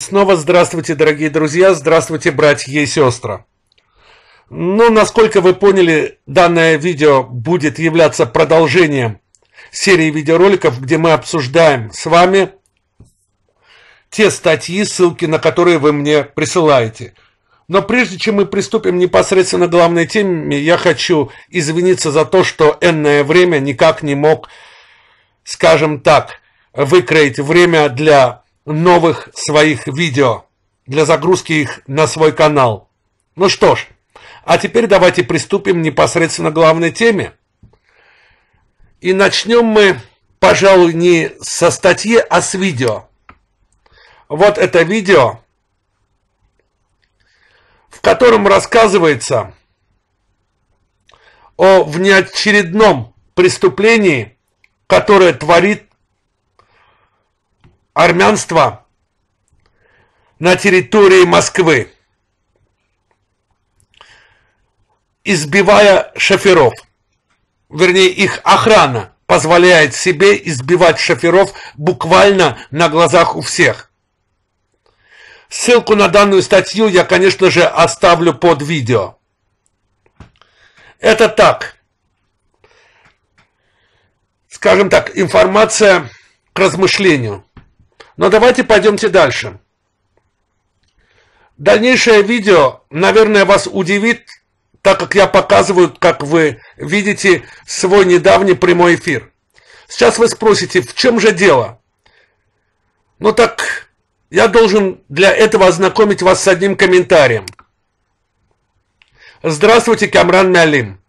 Снова здравствуйте, дорогие друзья, здравствуйте, братья и сестры. Ну, насколько вы поняли, данное видео будет являться продолжением серии видеороликов, где мы обсуждаем с вами те статьи, ссылки на которые вы мне присылаете. Но прежде чем мы приступим непосредственно к главной теме, я хочу извиниться за то, что энное время никак не мог, скажем так, выкроить время для новых своих видео для загрузки их на свой канал. Ну что ж, а теперь давайте приступим непосредственно к главной теме. И начнем мы, пожалуй, не со статьи, а с видео. Вот это видео, в котором рассказывается о внеочередном преступлении, которое творит армянства на территории Москвы, избивая шоферов. Вернее, их охрана позволяет себе избивать шоферов буквально на глазах у всех. Ссылку на данную статью я, конечно же, оставлю под видео. Это так. Скажем так, информация к размышлению. Но давайте пойдемте дальше. Дальнейшее видео, наверное, вас удивит, так как я показываю, как вы видите свой недавний прямой эфир. Сейчас вы спросите, в чем же дело? Ну так, я должен для этого ознакомить вас с одним комментарием. Здравствуйте, Камран Мялим.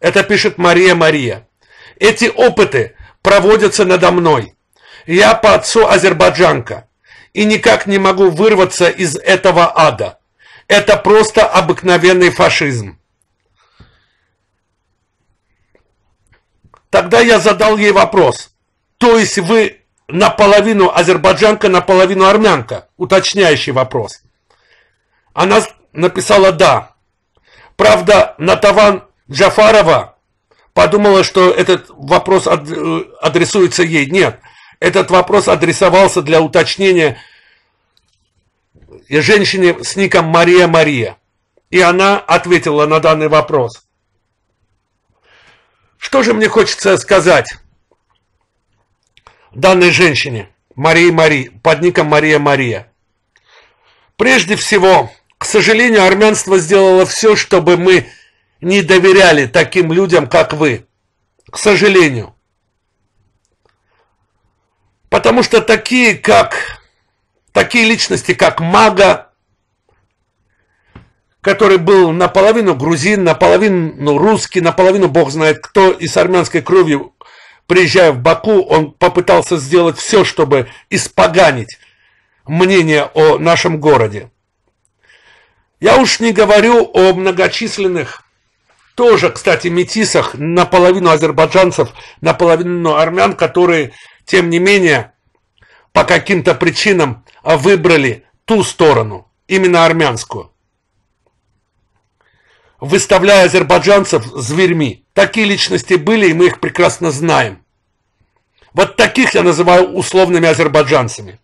Это пишет Мария Мария. Эти опыты проводятся надо мной. Я по отцу азербайджанка и никак не могу вырваться из этого ада. Это просто обыкновенный фашизм. Тогда я задал ей вопрос. То есть вы наполовину азербайджанка, наполовину армянка? Уточняющий вопрос. Она написала «да». Правда, Натаван Джафарова подумала, что этот вопрос э, адресуется ей. Нет, этот вопрос адресовался для уточнения женщине с ником Мария Мария. И она ответила на данный вопрос. Что же мне хочется сказать данной женщине, Марии Марии, под ником Мария Мария? Прежде всего, к сожалению, армянство сделало все, чтобы мы не доверяли таким людям, как вы. К сожалению. Потому что такие, как такие личности, как Мага, который был наполовину грузин, наполовину русский, наполовину бог знает кто, и с армянской кровью, приезжая в Баку, он попытался сделать все, чтобы испоганить мнение о нашем городе. Я уж не говорю о многочисленных, тоже, кстати, метисах, наполовину азербайджанцев, наполовину армян, которые тем не менее, по каким-то причинам выбрали ту сторону, именно армянскую. Выставляя азербайджанцев зверьми. Такие личности были, и мы их прекрасно знаем. Вот таких я называю условными азербайджанцами.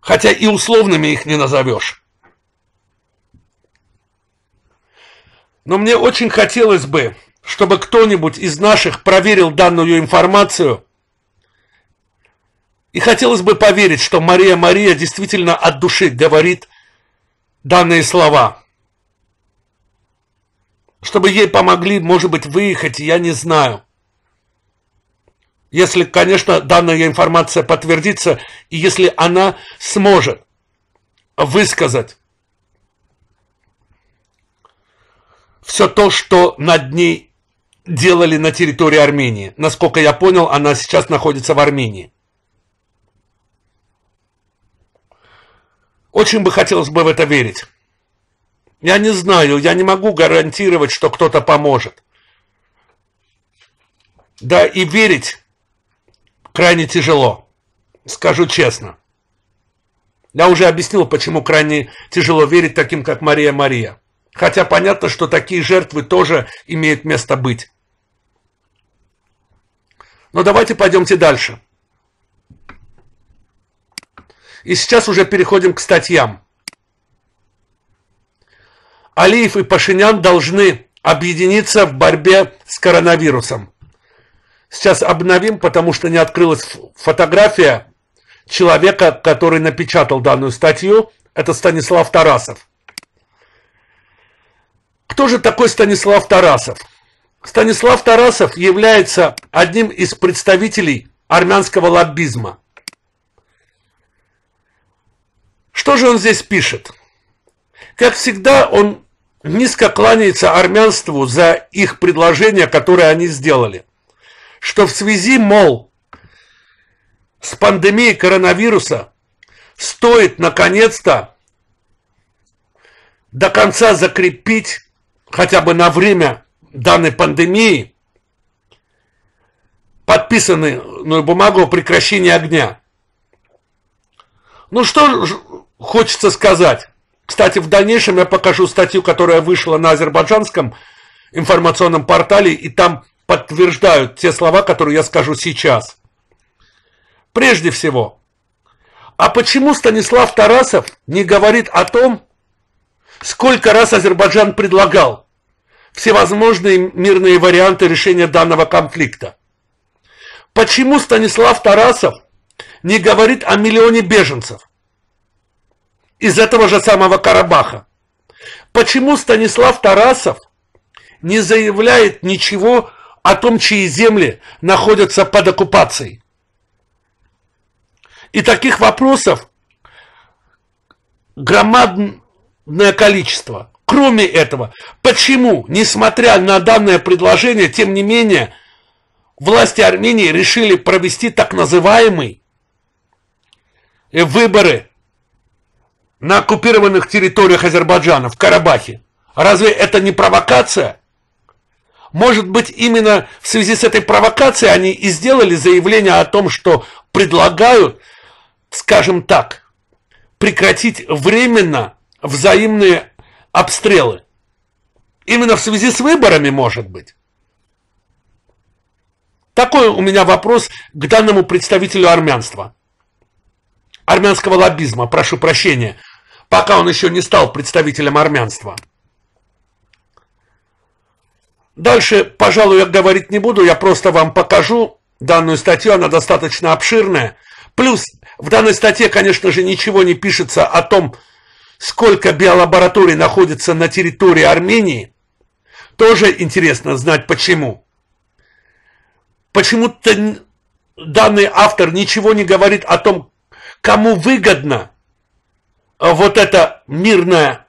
Хотя и условными их не назовешь. Но мне очень хотелось бы, чтобы кто-нибудь из наших проверил данную информацию. И хотелось бы поверить, что Мария Мария действительно от души говорит данные слова. Чтобы ей помогли, может быть, выехать, я не знаю. Если, конечно, данная информация подтвердится, и если она сможет высказать все то, что над ней делали на территории Армении. Насколько я понял, она сейчас находится в Армении. Очень бы хотелось бы в это верить. Я не знаю, я не могу гарантировать, что кто-то поможет. Да и верить крайне тяжело, скажу честно. Я уже объяснил, почему крайне тяжело верить таким, как Мария Мария. Хотя понятно, что такие жертвы тоже имеют место быть. Но давайте пойдемте дальше. И сейчас уже переходим к статьям. Алиев и Пашинян должны объединиться в борьбе с коронавирусом. Сейчас обновим, потому что не открылась фотография человека, который напечатал данную статью. Это Станислав Тарасов. Кто же такой Станислав Тарасов? Станислав Тарасов является одним из представителей армянского лоббизма. Что же он здесь пишет? Как всегда, он низко кланяется армянству за их предложение, которое они сделали. Что в связи, мол, с пандемией коронавируса стоит наконец-то до конца закрепить хотя бы на время данной пандемии подписанную бумагу о прекращении огня. Ну что хочется сказать? Кстати, в дальнейшем я покажу статью, которая вышла на азербайджанском информационном портале, и там подтверждают те слова, которые я скажу сейчас. Прежде всего, а почему Станислав Тарасов не говорит о том, сколько раз Азербайджан предлагал всевозможные мирные варианты решения данного конфликта? Почему Станислав Тарасов не говорит о миллионе беженцев? из этого же самого Карабаха. Почему Станислав Тарасов не заявляет ничего о том, чьи земли находятся под оккупацией? И таких вопросов громадное количество. Кроме этого, почему, несмотря на данное предложение, тем не менее, власти Армении решили провести так называемые выборы на оккупированных территориях Азербайджана, в Карабахе. Разве это не провокация? Может быть, именно в связи с этой провокацией они и сделали заявление о том, что предлагают, скажем так, прекратить временно взаимные обстрелы. Именно в связи с выборами, может быть. Такой у меня вопрос к данному представителю армянства. Армянского лоббизма, прошу прощения пока он еще не стал представителем армянства. Дальше, пожалуй, я говорить не буду, я просто вам покажу данную статью, она достаточно обширная. Плюс в данной статье, конечно же, ничего не пишется о том, сколько биолабораторий находится на территории Армении. Тоже интересно знать почему. Почему-то данный автор ничего не говорит о том, кому выгодно вот эта мирная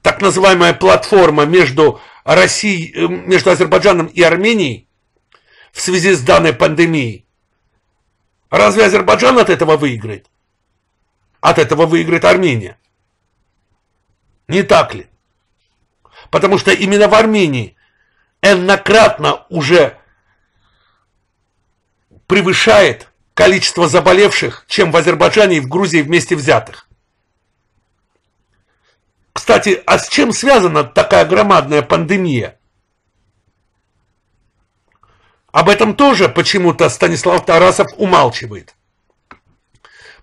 так называемая платформа между Россией, э, между Азербайджаном и Арменией в связи с данной пандемией. Разве Азербайджан от этого выиграет? От этого выиграет Армения. Не так ли? Потому что именно в Армении эннократно уже превышает количество заболевших, чем в Азербайджане и в Грузии вместе взятых. Кстати, а с чем связана такая громадная пандемия? Об этом тоже почему-то Станислав Тарасов умалчивает.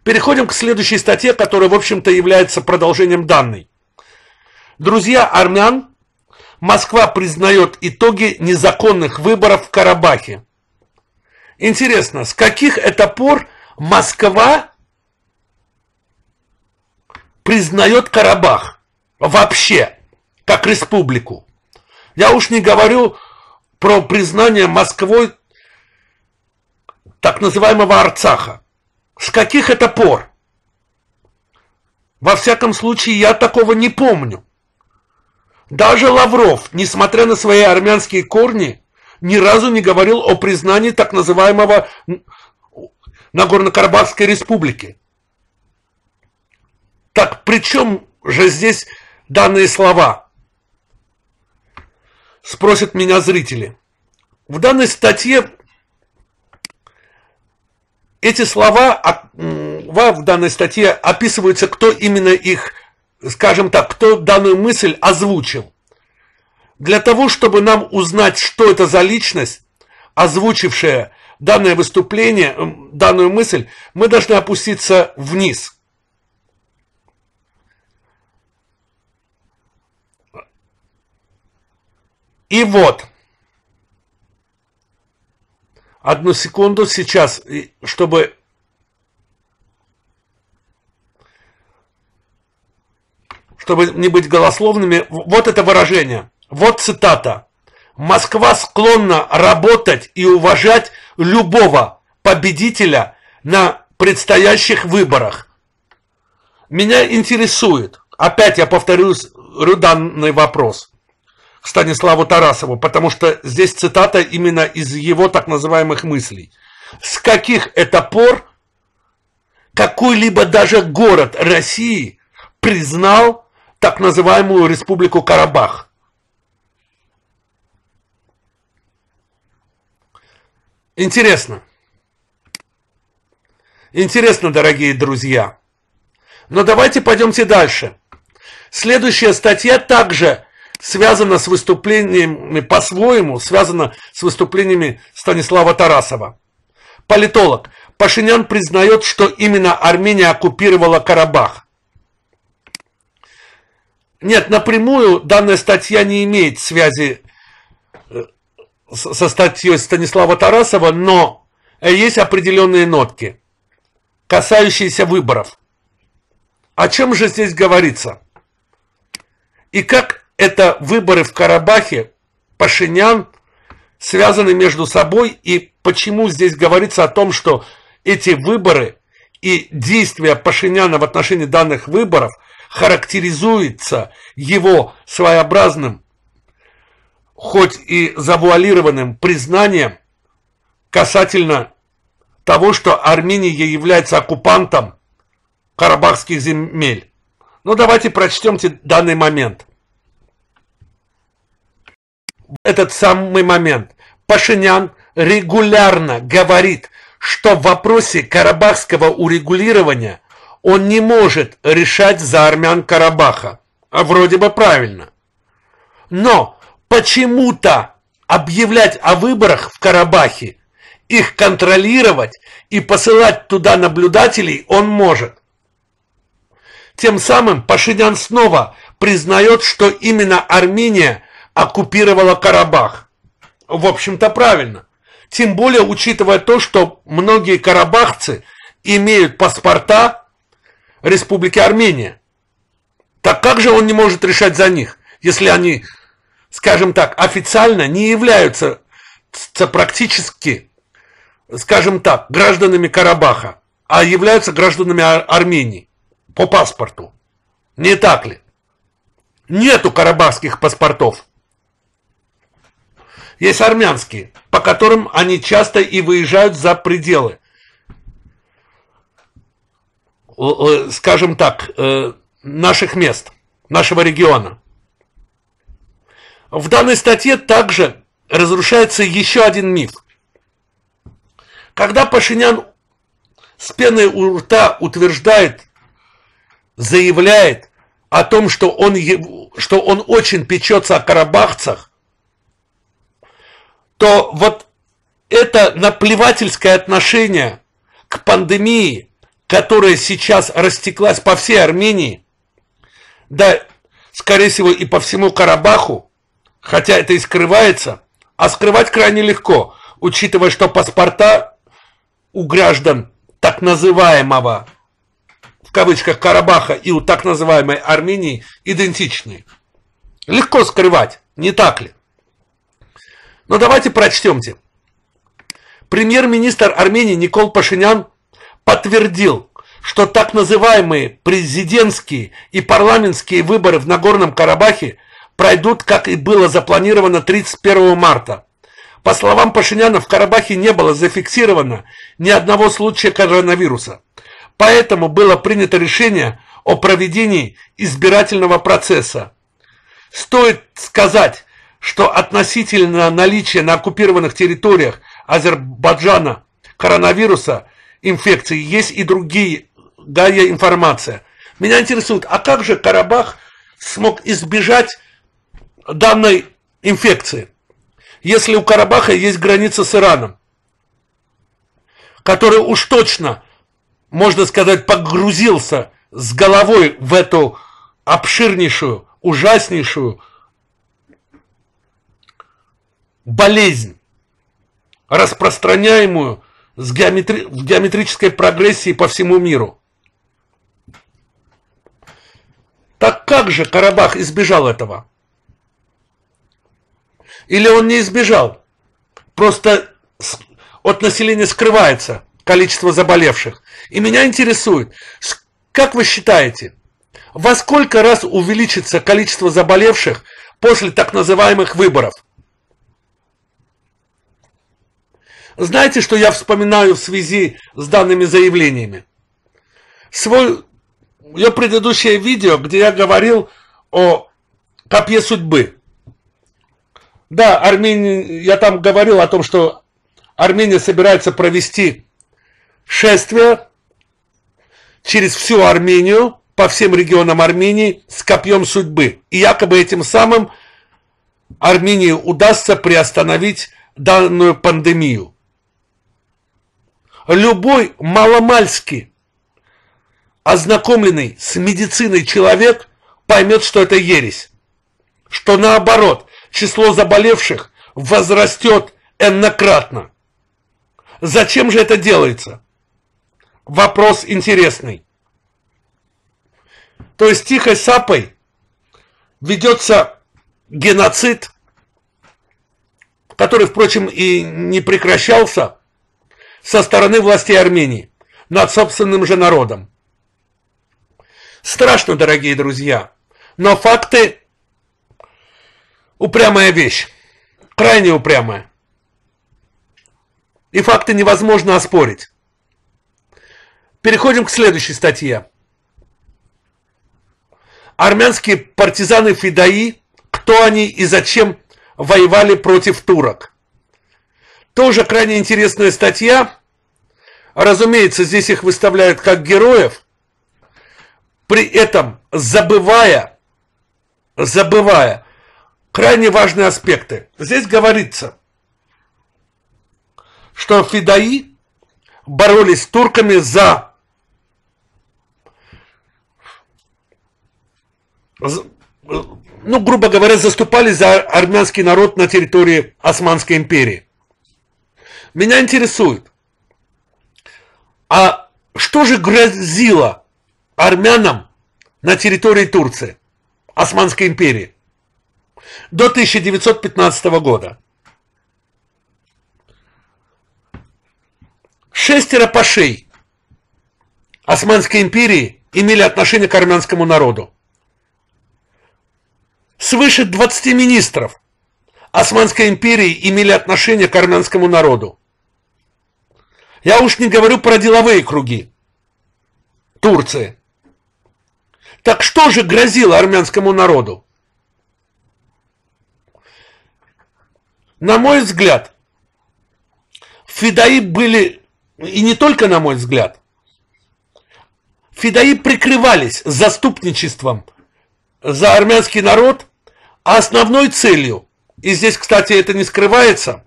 Переходим к следующей статье, которая, в общем-то, является продолжением данной. Друзья армян, Москва признает итоги незаконных выборов в Карабахе. Интересно, с каких это пор Москва признает Карабах? вообще, как республику. Я уж не говорю про признание Москвой так называемого Арцаха. С каких это пор? Во всяком случае, я такого не помню. Даже Лавров, несмотря на свои армянские корни, ни разу не говорил о признании так называемого Нагорно-Карабахской республики. Так при чем же здесь данные слова? Спросят меня зрители. В данной статье эти слова в данной статье описываются, кто именно их, скажем так, кто данную мысль озвучил. Для того, чтобы нам узнать, что это за личность, озвучившая данное выступление, данную мысль, мы должны опуститься вниз. И вот, одну секунду сейчас, чтобы чтобы не быть голословными, вот это выражение, вот цитата. Москва склонна работать и уважать любого победителя на предстоящих выборах. Меня интересует, опять я повторюсь, данный вопрос к Станиславу Тарасову, потому что здесь цитата именно из его так называемых мыслей. С каких это пор какой-либо даже город России признал так называемую республику Карабах. Интересно. Интересно, дорогие друзья. Но давайте пойдемте дальше. Следующая статья также связана с выступлениями, по-своему, связана с выступлениями Станислава Тарасова. Политолог. Пашинян признает, что именно Армения оккупировала Карабах. Нет, напрямую данная статья не имеет связи э, со статьей Станислава Тарасова, но есть определенные нотки, касающиеся выборов. О чем же здесь говорится? И как это выборы в Карабахе, Пашинян, связаны между собой, и почему здесь говорится о том, что эти выборы и действия Пашиняна в отношении данных выборов – характеризуется его своеобразным, хоть и завуалированным признанием касательно того, что Армения является оккупантом карабахских земель. Ну, давайте прочтемте данный момент. Этот самый момент. Пашинян регулярно говорит, что в вопросе карабахского урегулирования – он не может решать за армян Карабаха. А вроде бы правильно. Но почему-то объявлять о выборах в Карабахе, их контролировать и посылать туда наблюдателей он может. Тем самым Пашинян снова признает, что именно Армения оккупировала Карабах. В общем-то правильно. Тем более учитывая то, что многие карабахцы имеют паспорта Республики Армения. Так как же он не может решать за них, если они, скажем так, официально не являются практически, скажем так, гражданами Карабаха, а являются гражданами Армении по паспорту? Не так ли? Нету карабахских паспортов. Есть армянские, по которым они часто и выезжают за пределы скажем так, э, наших мест, нашего региона. В данной статье также разрушается еще один миф. Когда Пашинян с пеной у рта утверждает, заявляет о том, что он, что он очень печется о карабахцах, то вот это наплевательское отношение к пандемии, которая сейчас растеклась по всей Армении, да, скорее всего, и по всему Карабаху, хотя это и скрывается, а скрывать крайне легко, учитывая, что паспорта у граждан так называемого, в кавычках, Карабаха и у так называемой Армении идентичны. Легко скрывать, не так ли? Но давайте прочтемте. Премьер-министр Армении Никол Пашинян подтвердил, что так называемые президентские и парламентские выборы в Нагорном Карабахе пройдут, как и было запланировано 31 марта. По словам Пашиняна, в Карабахе не было зафиксировано ни одного случая коронавируса. Поэтому было принято решение о проведении избирательного процесса. Стоит сказать, что относительно наличия на оккупированных территориях Азербайджана коронавируса – инфекции, есть и другие, другая информация. Меня интересует, а как же Карабах смог избежать данной инфекции, если у Карабаха есть граница с Ираном, который уж точно, можно сказать, погрузился с головой в эту обширнейшую, ужаснейшую болезнь, распространяемую с геометри... в геометрической прогрессии по всему миру. Так как же Карабах избежал этого? Или он не избежал? Просто от населения скрывается количество заболевших. И меня интересует, как вы считаете, во сколько раз увеличится количество заболевших после так называемых выборов? Знаете, что я вспоминаю в связи с данными заявлениями? Свой, ее предыдущее видео, где я говорил о копье судьбы. Да, Армения, я там говорил о том, что Армения собирается провести шествие через всю Армению, по всем регионам Армении с копьем судьбы. И якобы этим самым Армении удастся приостановить данную пандемию. Любой маломальски ознакомленный с медициной человек поймет, что это ересь. Что наоборот, число заболевших возрастет эннократно. Зачем же это делается? Вопрос интересный. То есть тихой сапой ведется геноцид, который, впрочем, и не прекращался со стороны властей Армении над собственным же народом. Страшно, дорогие друзья, но факты упрямая вещь, крайне упрямая. И факты невозможно оспорить. Переходим к следующей статье. Армянские партизаны Фидаи, кто они и зачем воевали против турок. Тоже крайне интересная статья. Разумеется, здесь их выставляют как героев, при этом забывая, забывая крайне важные аспекты. Здесь говорится, что Фидаи боролись с турками за ну, грубо говоря, заступали за армянский народ на территории Османской империи. Меня интересует, а что же грозило армянам на территории Турции, Османской империи, до 1915 года? Шестеро пашей Османской империи имели отношение к армянскому народу свыше 20 министров Османской империи имели отношение к армянскому народу. Я уж не говорю про деловые круги Турции. Так что же грозило армянскому народу? На мой взгляд, фидаи были, и не только на мой взгляд, фидаи прикрывались заступничеством за армянский народ, а основной целью, и здесь, кстати, это не скрывается,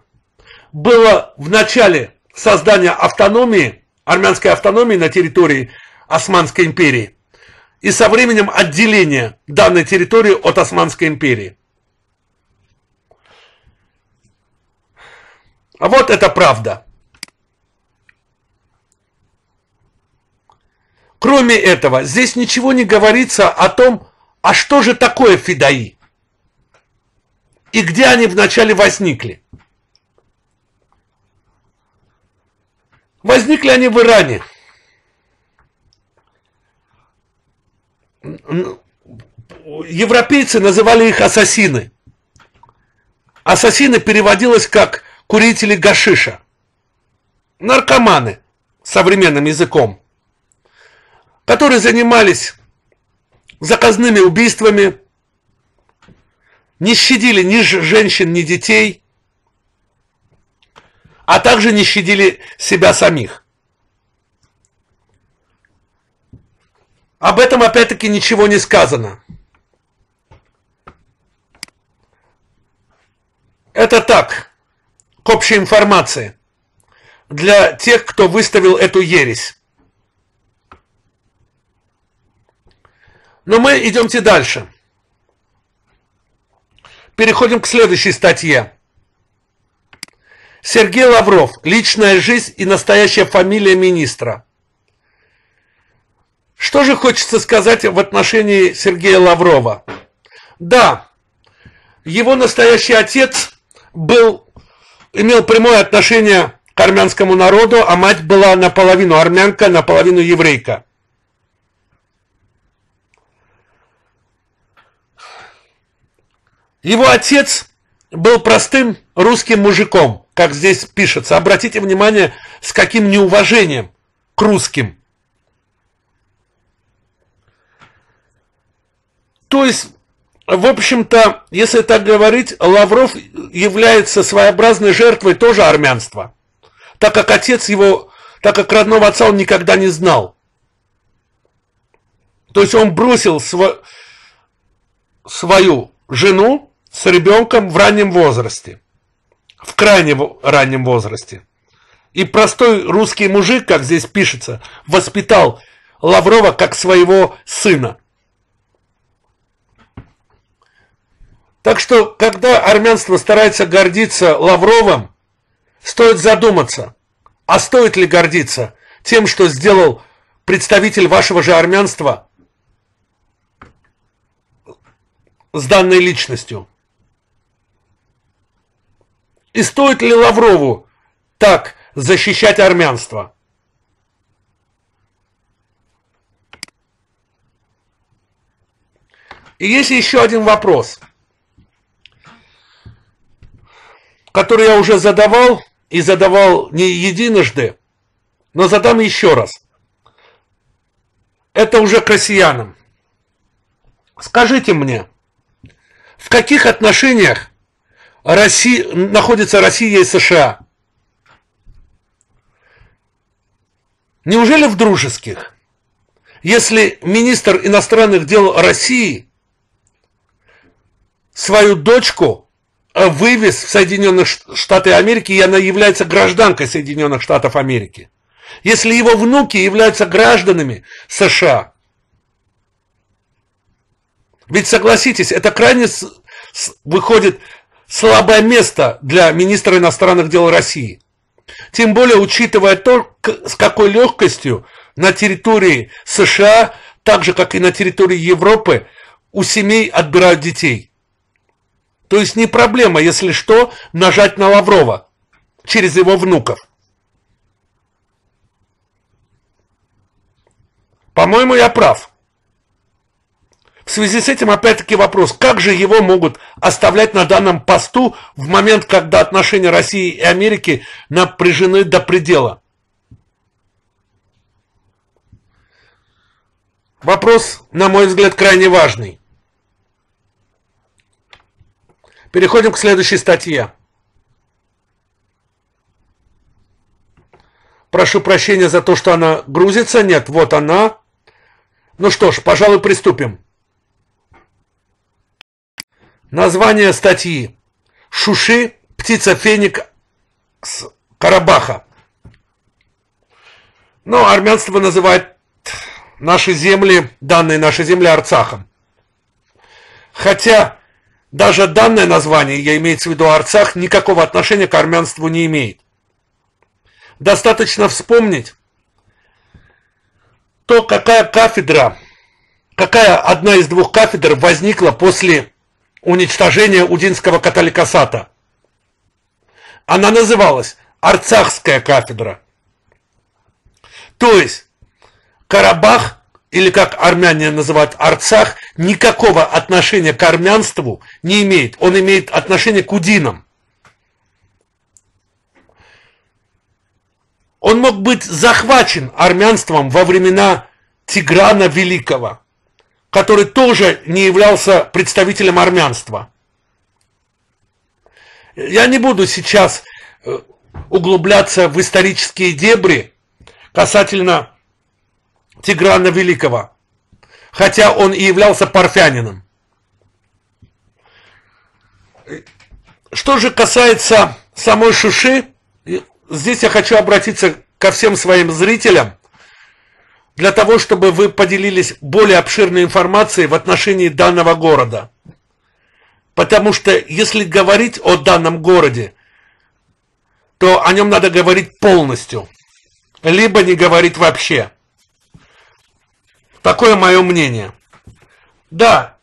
было в начале создания автономии, армянской автономии на территории Османской империи, и со временем отделения данной территории от Османской империи. А вот это правда. Кроме этого, здесь ничего не говорится о том, а что же такое фидаи? И где они вначале возникли? Возникли они в Иране. Европейцы называли их ассасины. Ассасины переводилось как курители гашиша. Наркоманы современным языком, которые занимались заказными убийствами, не щадили ни женщин, ни детей, а также не щадили себя самих. Об этом опять-таки ничего не сказано. Это так, к общей информации, для тех, кто выставил эту ересь. Но мы идемте дальше. Переходим к следующей статье. Сергей Лавров. Личная жизнь и настоящая фамилия министра. Что же хочется сказать в отношении Сергея Лаврова? Да, его настоящий отец был, имел прямое отношение к армянскому народу, а мать была наполовину армянка, наполовину еврейка. Его отец был простым русским мужиком, как здесь пишется. Обратите внимание, с каким неуважением к русским. То есть, в общем-то, если так говорить, Лавров является своеобразной жертвой тоже армянства, так как отец его, так как родного отца он никогда не знал. То есть он бросил св... свою жену, с ребенком в раннем возрасте, в крайне раннем возрасте. И простой русский мужик, как здесь пишется, воспитал Лаврова как своего сына. Так что, когда армянство старается гордиться Лавровым, стоит задуматься, а стоит ли гордиться тем, что сделал представитель вашего же армянства с данной личностью. И стоит ли Лаврову так защищать армянство? И есть еще один вопрос, который я уже задавал, и задавал не единожды, но задам еще раз. Это уже к россиянам. Скажите мне, в каких отношениях Россия, находится Россия и США. Неужели в дружеских? Если министр иностранных дел России свою дочку вывез в Соединенных Штаты Америки, и она является гражданкой Соединенных Штатов Америки. Если его внуки являются гражданами США. Ведь согласитесь, это крайне выходит слабое место для министра иностранных дел России. Тем более, учитывая то, с какой легкостью на территории США, так же, как и на территории Европы, у семей отбирают детей. То есть не проблема, если что, нажать на Лаврова через его внуков. По-моему, я прав. В связи с этим опять-таки вопрос, как же его могут оставлять на данном посту в момент, когда отношения России и Америки напряжены до предела? Вопрос, на мой взгляд, крайне важный. Переходим к следующей статье. Прошу прощения за то, что она грузится. Нет, вот она. Ну что ж, пожалуй, приступим. Название статьи «Шуши. Птица феник с Карабаха». Но армянство называет наши земли, данные наши земли Арцахом. Хотя даже данное название, я имею в виду Арцах, никакого отношения к армянству не имеет. Достаточно вспомнить то, какая кафедра, какая одна из двух кафедр возникла после уничтожения Удинского католикосата. Она называлась Арцахская кафедра. То есть Карабах, или как армяне называют Арцах, никакого отношения к армянству не имеет. Он имеет отношение к удинам. Он мог быть захвачен армянством во времена Тиграна Великого который тоже не являлся представителем армянства. Я не буду сейчас э, углубляться в исторические дебри касательно Тиграна Великого, хотя он и являлся парфянином. Что же касается самой Шуши, здесь я хочу обратиться ко всем своим зрителям, для того, чтобы вы поделились более обширной информацией в отношении данного города. Потому что если говорить о данном городе, то о нем надо говорить полностью, либо не говорить вообще. Такое мое мнение. Да,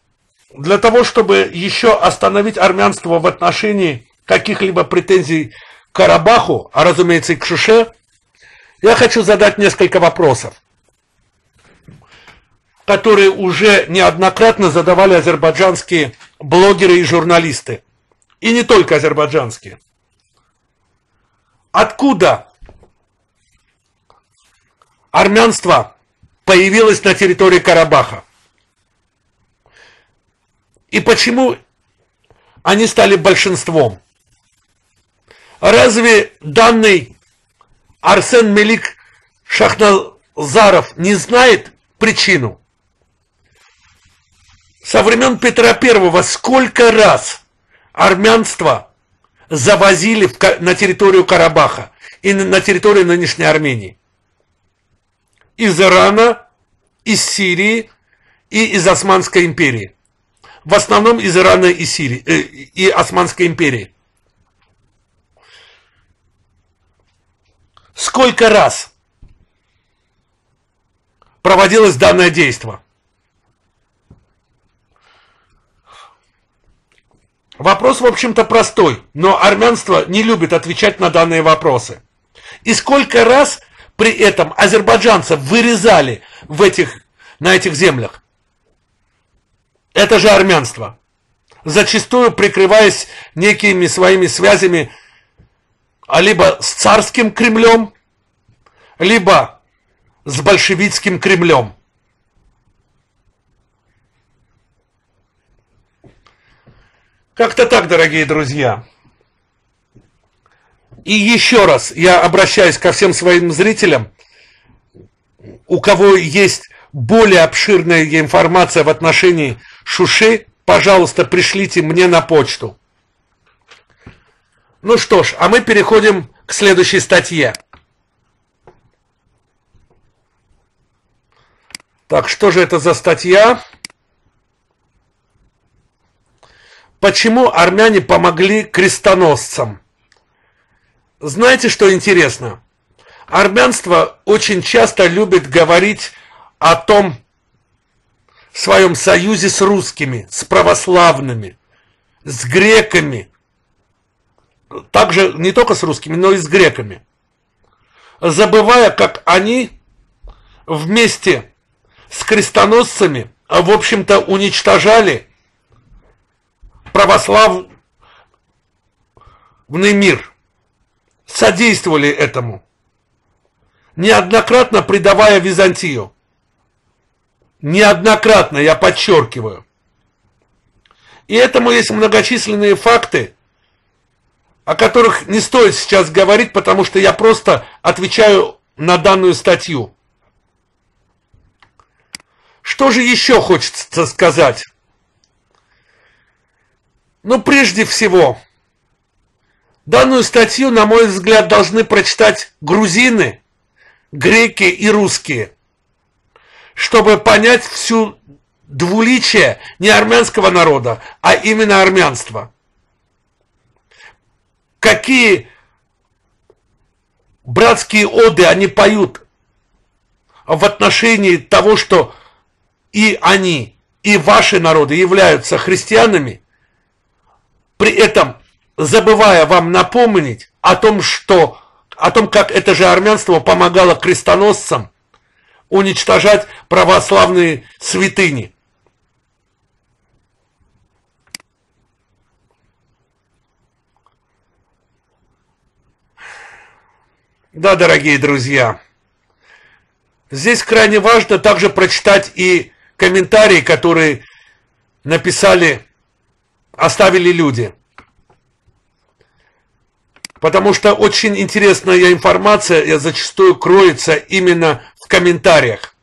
для того, чтобы еще остановить армянство в отношении каких-либо претензий к Карабаху, а разумеется и к Шуше, я хочу задать несколько вопросов, которые уже неоднократно задавали азербайджанские блогеры и журналисты. И не только азербайджанские. Откуда армянство появилось на территории Карабаха? И почему они стали большинством? Разве данный Арсен Мелик Шахназаров не знает причину? Со времен Петра Первого сколько раз армянство завозили на территорию Карабаха и на территорию нынешней Армении? Из Ирана, из Сирии и из Османской империи в основном из Ирана и Сирии, э, и Османской империи. Сколько раз проводилось данное действие? Вопрос, в общем-то, простой, но армянство не любит отвечать на данные вопросы. И сколько раз при этом азербайджанцев вырезали в этих, на этих землях? Это же армянство. Зачастую прикрываясь некими своими связями а либо с царским Кремлем, либо с большевистским Кремлем. Как-то так, дорогие друзья. И еще раз я обращаюсь ко всем своим зрителям, у кого есть более обширная информация в отношении Шуши, пожалуйста, пришлите мне на почту. Ну что ж, а мы переходим к следующей статье. Так, что же это за статья? Почему армяне помогли крестоносцам? Знаете, что интересно? Армянство очень часто любит говорить о том, своем союзе с русскими, с православными, с греками, также не только с русскими, но и с греками, забывая, как они вместе с крестоносцами, в общем-то, уничтожали православный мир, содействовали этому, неоднократно предавая Византию. Неоднократно, я подчеркиваю. И этому есть многочисленные факты, о которых не стоит сейчас говорить, потому что я просто отвечаю на данную статью. Что же еще хочется сказать? Ну, прежде всего, данную статью, на мой взгляд, должны прочитать грузины, греки и русские – чтобы понять всю двуличие не армянского народа, а именно армянства. Какие братские оды они поют в отношении того, что и они, и ваши народы являются христианами, при этом забывая вам напомнить о том, что о том, как это же армянство помогало крестоносцам – уничтожать православные святыни. Да, дорогие друзья, здесь крайне важно также прочитать и комментарии, которые написали, оставили люди. Потому что очень интересная информация зачастую кроется именно в комментариях.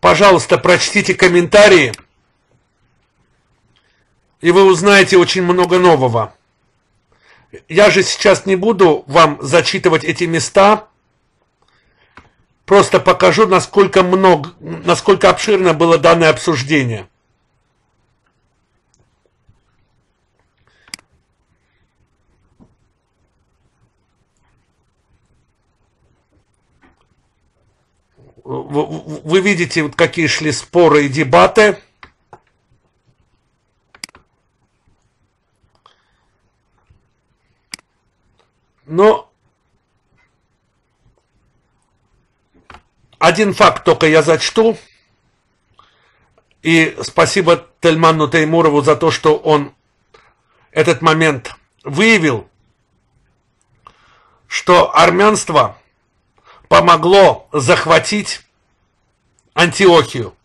Пожалуйста, прочтите комментарии, и вы узнаете очень много нового. Я же сейчас не буду вам зачитывать эти места, Просто покажу, насколько много, насколько обширно было данное обсуждение. Вы видите, вот какие шли споры и дебаты. Но один факт только я зачту. И спасибо Тельману Теймурову за то, что он этот момент выявил, что армянство помогло захватить Антиохию,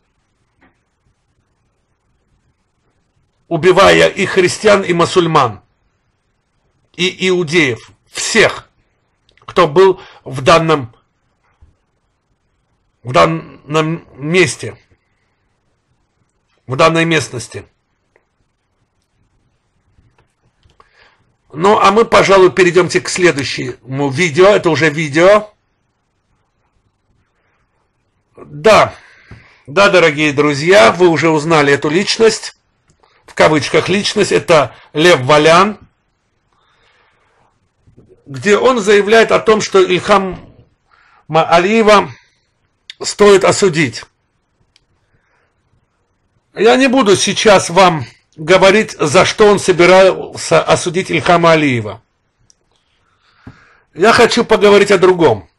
убивая и христиан, и мусульман, и иудеев, всех, кто был в данном, в данном месте, в данной местности. Ну, а мы, пожалуй, перейдемте к следующему видео. Это уже видео. Да, да, дорогие друзья, вы уже узнали эту личность. В кавычках личность. Это Лев Валян. Где он заявляет о том, что Ильхам Алиева стоит осудить. Я не буду сейчас вам говорить, за что он собирался осудить Ильхама Алиева. Я хочу поговорить о другом.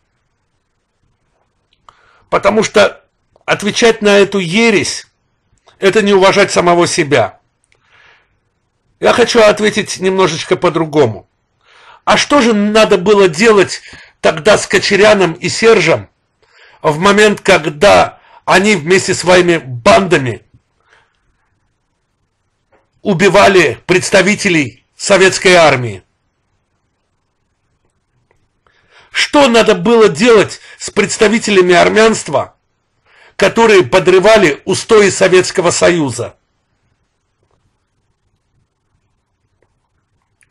Потому что отвечать на эту ересь – это не уважать самого себя. Я хочу ответить немножечко по-другому. А что же надо было делать тогда с Кочеряном и Сержем в момент, когда они вместе с своими бандами убивали представителей советской армии. Что надо было делать с представителями армянства, которые подрывали устои Советского Союза?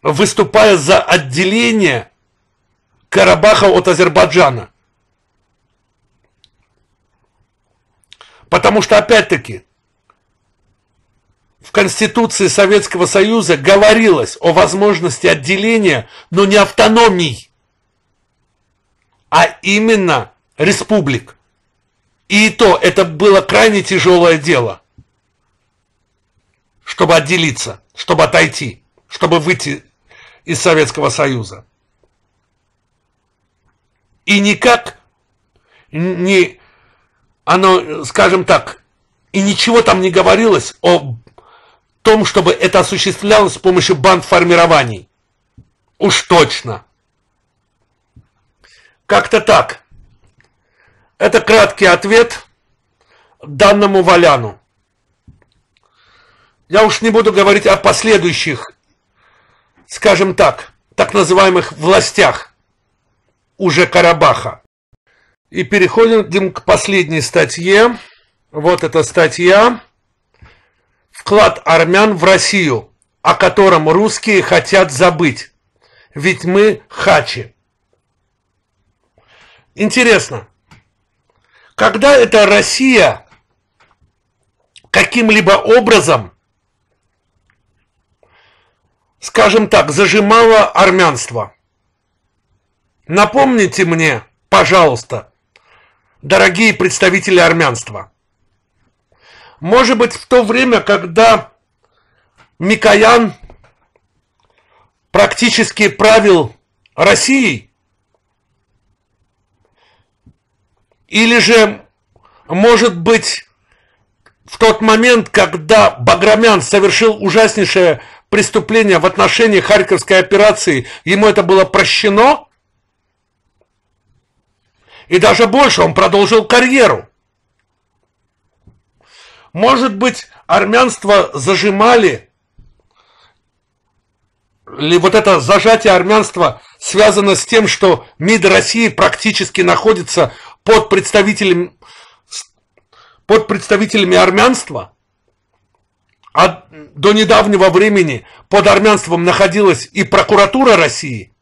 Выступая за отделение Карабаха от Азербайджана. Потому что, опять-таки, в Конституции Советского Союза говорилось о возможности отделения, но не автономий, а именно республик. И то это было крайне тяжелое дело, чтобы отделиться, чтобы отойти, чтобы выйти из Советского Союза. И никак не, оно, скажем так, и ничего там не говорилось о том, чтобы это осуществлялось с помощью бандформирований. Уж точно. Как-то так. Это краткий ответ данному Валяну. Я уж не буду говорить о последующих, скажем так, так называемых властях уже Карабаха. И переходим к последней статье. Вот эта статья вклад армян в Россию, о котором русские хотят забыть. Ведь мы хачи. Интересно, когда эта Россия каким-либо образом, скажем так, зажимала армянство? Напомните мне, пожалуйста, дорогие представители армянства, может быть, в то время, когда Микоян практически правил Россией, или же, может быть, в тот момент, когда Баграмян совершил ужаснейшее преступление в отношении Харьковской операции, ему это было прощено, и даже больше, он продолжил карьеру. Может быть, армянство зажимали, или вот это зажатие армянства связано с тем, что МИД России практически находится под представителями, под представителями армянства, а до недавнего времени под армянством находилась и прокуратура России,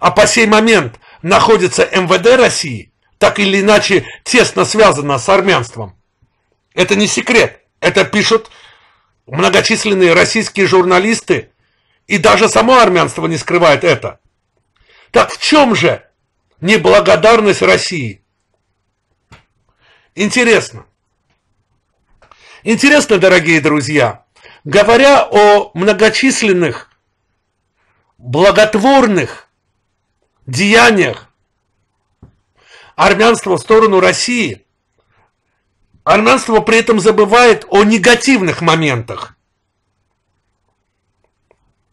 а по сей момент находится МВД России, так или иначе тесно связано с армянством. Это не секрет. Это пишут многочисленные российские журналисты, и даже само армянство не скрывает это. Так в чем же неблагодарность России? Интересно. Интересно, дорогие друзья, говоря о многочисленных благотворных деяниях армянства в сторону России, армянство при этом забывает о негативных моментах.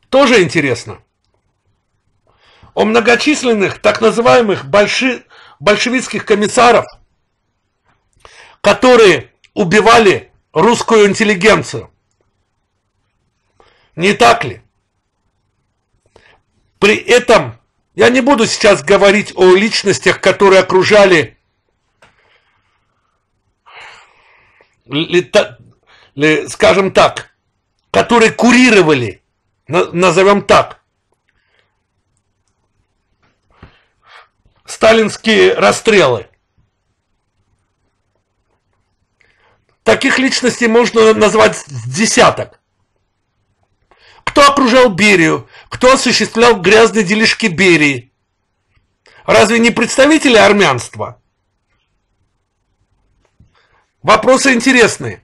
Тоже интересно. О многочисленных так называемых больши, большевистских комиссаров, которые убивали русскую интеллигенцию. Не так ли? При этом я не буду сейчас говорить о личностях, которые окружали скажем так, которые курировали, назовем так, сталинские расстрелы. Таких личностей можно назвать десяток. Кто окружал Берию? Кто осуществлял грязные делишки Берии? Разве не представители армянства? Вопросы интересные.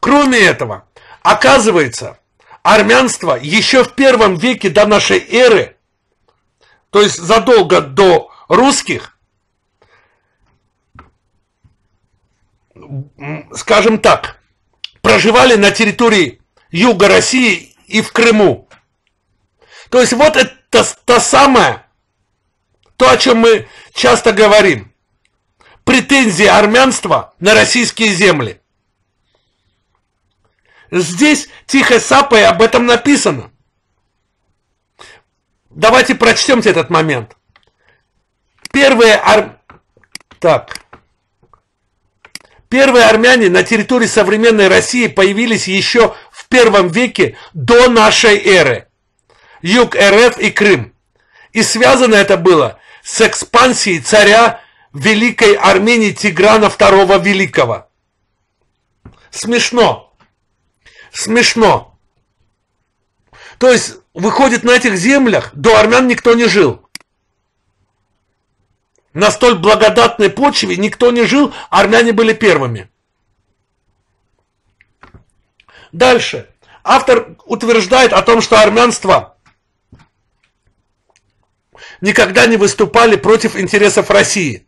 Кроме этого, оказывается, армянство еще в первом веке до нашей эры, то есть задолго до русских, скажем так, проживали на территории юга России и в Крыму. То есть вот это то самое, то, о чем мы часто говорим. Претензии армянства на российские земли. Здесь тихо сапой об этом написано. Давайте прочтем этот момент. Первые ар... Так. Первые армяне на территории современной России появились еще в первом веке до нашей эры. Юг РФ и Крым. И связано это было с экспансией царя Великой Армении Тиграна II Великого. Смешно. Смешно. То есть, выходит, на этих землях до армян никто не жил. На столь благодатной почве никто не жил, армяне были первыми. Дальше. Автор утверждает о том, что армянство никогда не выступали против интересов России.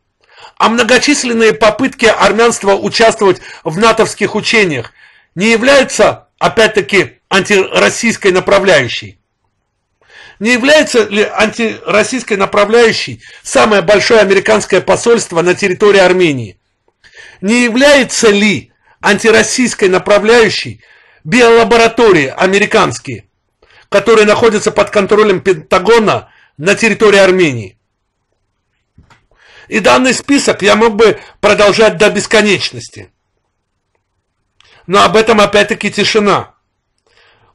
А многочисленные попытки армянства участвовать в натовских учениях не являются, опять-таки, антироссийской направляющей. Не является ли антироссийской направляющей самое большое американское посольство на территории Армении? Не является ли антироссийской направляющей биолаборатории американские, которые находятся под контролем Пентагона на территории Армении? И данный список я мог бы продолжать до бесконечности. Но об этом опять-таки тишина.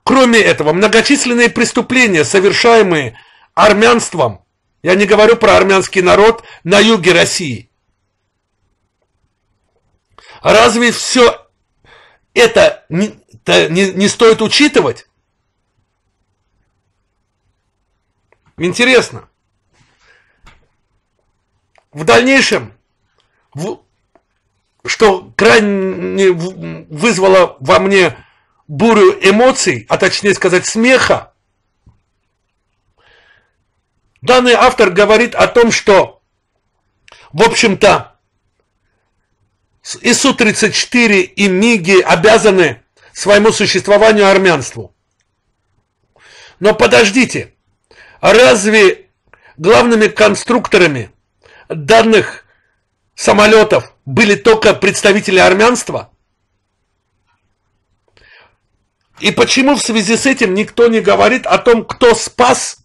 Кроме этого, многочисленные преступления, совершаемые армянством, я не говорю про армянский народ на юге России. Разве все это не, не, не стоит учитывать? Интересно. В дальнейшем, в, что крайне вызвало во мне бурю эмоций, а точнее сказать смеха, данный автор говорит о том, что, в общем-то, ИСУ-34 и МИГи обязаны своему существованию армянству. Но подождите, разве главными конструкторами данных самолетов были только представители армянства? И почему в связи с этим никто не говорит о том, кто спас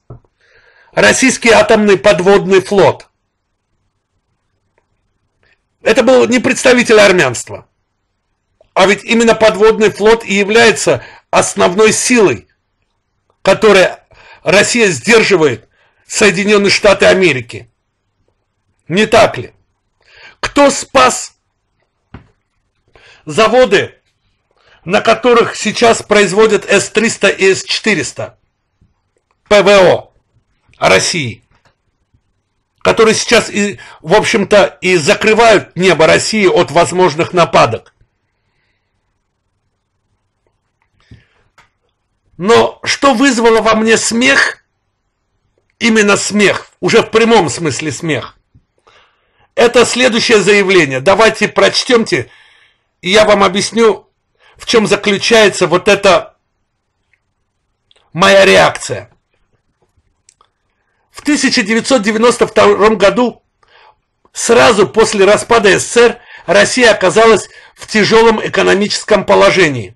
российский атомный подводный флот? Это был не представитель армянства. А ведь именно подводный флот и является основной силой, которая Россия сдерживает Соединенные Штаты Америки. Не так ли? Кто спас заводы на которых сейчас производят С-300 и С-400 ПВО России. которые сейчас, и, в общем-то, и закрывают небо России от возможных нападок. Но что вызвало во мне смех, именно смех, уже в прямом смысле смех, это следующее заявление. Давайте прочтемте, и я вам объясню, в чем заключается вот эта моя реакция. В 1992 году, сразу после распада СССР, Россия оказалась в тяжелом экономическом положении.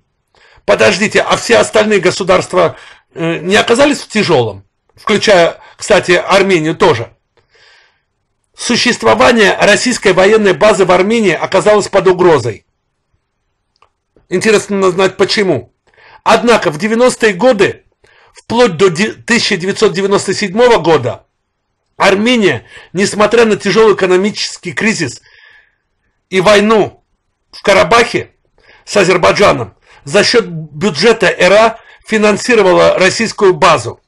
Подождите, а все остальные государства э, не оказались в тяжелом? Включая, кстати, Армению тоже. Существование российской военной базы в Армении оказалось под угрозой. Интересно знать почему. Однако в 90-е годы вплоть до 1997 года Армения, несмотря на тяжелый экономический кризис и войну в Карабахе с Азербайджаном, за счет бюджета ЭРА финансировала российскую базу.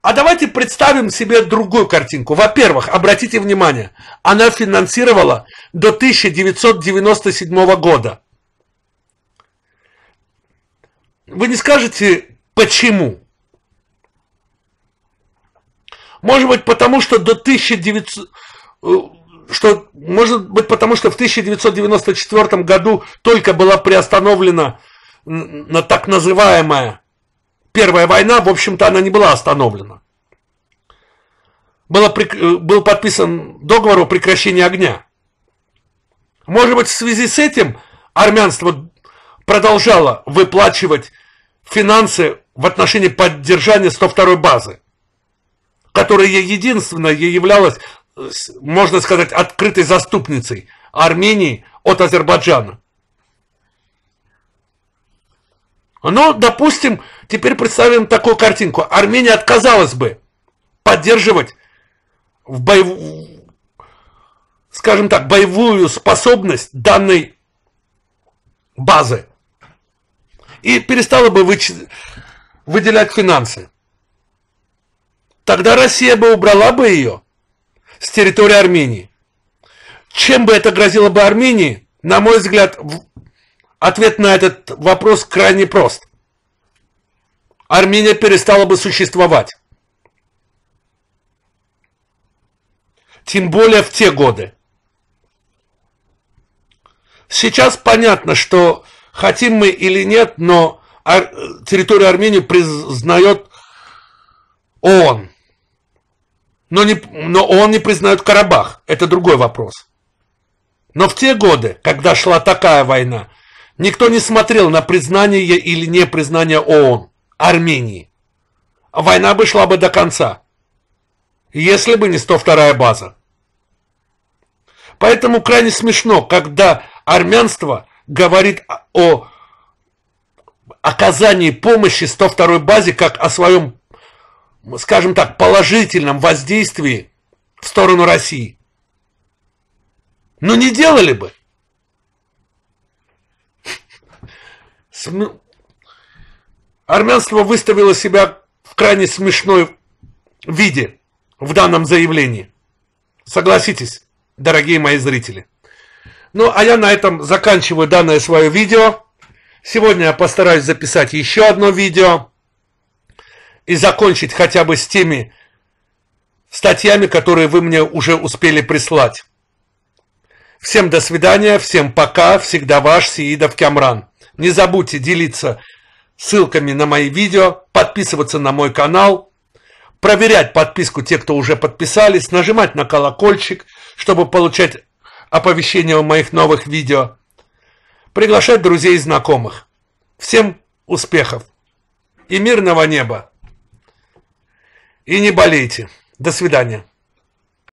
А давайте представим себе другую картинку. Во-первых, обратите внимание, она финансировала до 1997 года. Вы не скажете, почему? Может быть, потому что до 1900... Э, что, может быть, потому что в 1994 году только была приостановлена на так называемая Первая война, в общем-то, она не была остановлена. Было, э, был подписан договор о прекращении огня. Может быть, в связи с этим армянство продолжало выплачивать финансы в отношении поддержания 102 базы которая единственная являлась, можно сказать, открытой заступницей Армении от Азербайджана. Ну, допустим, теперь представим такую картинку. Армения отказалась бы поддерживать в боевую, скажем так, боевую способность данной базы и перестала бы выделять финансы тогда Россия бы убрала бы ее с территории Армении. Чем бы это грозило бы Армении? На мой взгляд, ответ на этот вопрос крайне прост. Армения перестала бы существовать. Тем более в те годы. Сейчас понятно, что хотим мы или нет, но территорию Армении признает ООН. Но, не, но он не признает Карабах. Это другой вопрос. Но в те годы, когда шла такая война, никто не смотрел на признание или не признание ООН, Армении. Война бы шла бы до конца, если бы не 102-я база. Поэтому крайне смешно, когда армянство говорит о оказании помощи 102-й базе как о своем скажем так, положительном воздействии в сторону России. Но не делали бы. Армянство выставило себя в крайне смешной виде в данном заявлении. Согласитесь, дорогие мои зрители. Ну, а я на этом заканчиваю данное свое видео. Сегодня я постараюсь записать еще одно видео и закончить хотя бы с теми статьями, которые вы мне уже успели прислать. Всем до свидания, всем пока, всегда ваш Сиидов Кямран. Не забудьте делиться ссылками на мои видео, подписываться на мой канал, проверять подписку те, кто уже подписались, нажимать на колокольчик, чтобы получать оповещения о моих новых видео, приглашать друзей и знакомых. Всем успехов и мирного неба! И не болейте. До свидания.